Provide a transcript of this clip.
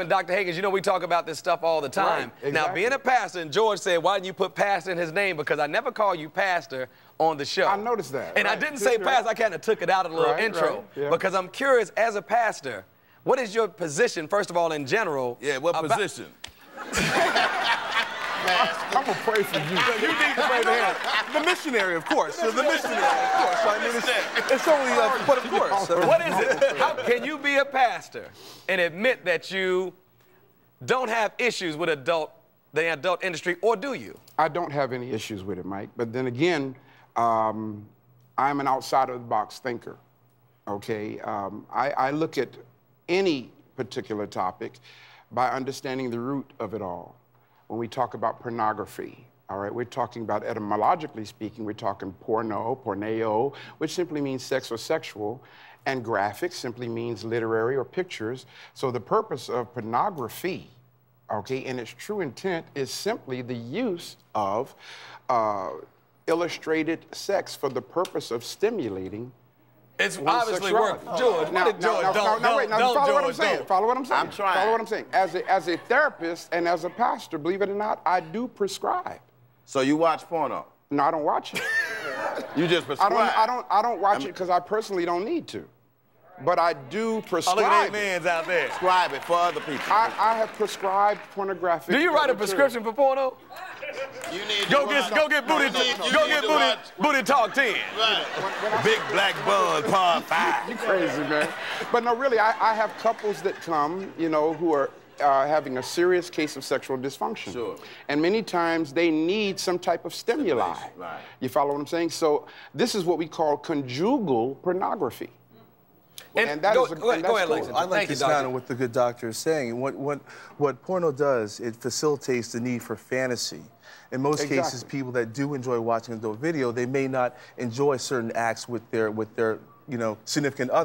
And Dr. Higgins, you know we talk about this stuff all the time. Right, Now, being a pastor, and George said, why didn't you put pastor in his name? Because I never call you pastor on the show. I noticed that, And I didn't say Right. pastor, I kind of took it out of the little Right, intro. right, yeah. Because I'm curious, as a pastor, what is your position, first of all, in general? Yeah, what about- position? I'm gonna pray for you. You need to pray to him. The missionary, of course. You're the missionary, of course. I mean, it's, it's only, uh, but of course. What is it? How can you be a pastor and admit that you don't have issues with adult, the adult industry, or do you? I don't have any issues with it, Mike. But then again, um, I'm an outside of the box thinker. Okay, um, I, I look at any particular topic by understanding the root of it all. When we talk about pornography, all right, we're talking about etymologically speaking, we're talking porno, porneo, which simply means sex or sexual, and graphic simply means literary or pictures. So the purpose of pornography okay, and its true intent is simply the use of uh, illustrated sex for the purpose of stimulating It's one's obviously sexuality. work. George, oh, now, what did George now, don't, now, now, don't, wait, now don't, follow what I'm saying. don't. Follow what I'm saying. I'm trying. Follow what I'm saying. As a, as a therapist and as a pastor, believe it or not, I do prescribe. So you watch porno? No, I don't watch it. You just I prescribe? don't. I don't. I don't watch it because I personally don't need to. But I do Oh, look at prescribe. these it. mans out there. Prescribe it for other people. I, I have prescribed pornographic. Do you write a material. prescription for porno? You need Go get, go get booty, go get booty, booty talk 10. Right. Big black bun, par five. You crazy, man. But no, really, I, I have couples that come, you know, who are uh, having a serious case of sexual dysfunction. Sure. And many times they need some type of stimuli. Right. You follow what I'm saying? So this is what we call conjugal pornography. And that go, is a- go, and go that's ahead, cool. Lexington. I like Thank you, this doctor. kind of what the good doctor is saying. What, what, what porno does, it facilitates the need for fantasy. In most cases, people that do enjoy watching adult video, they may not enjoy certain acts with their, with their you know, significant other.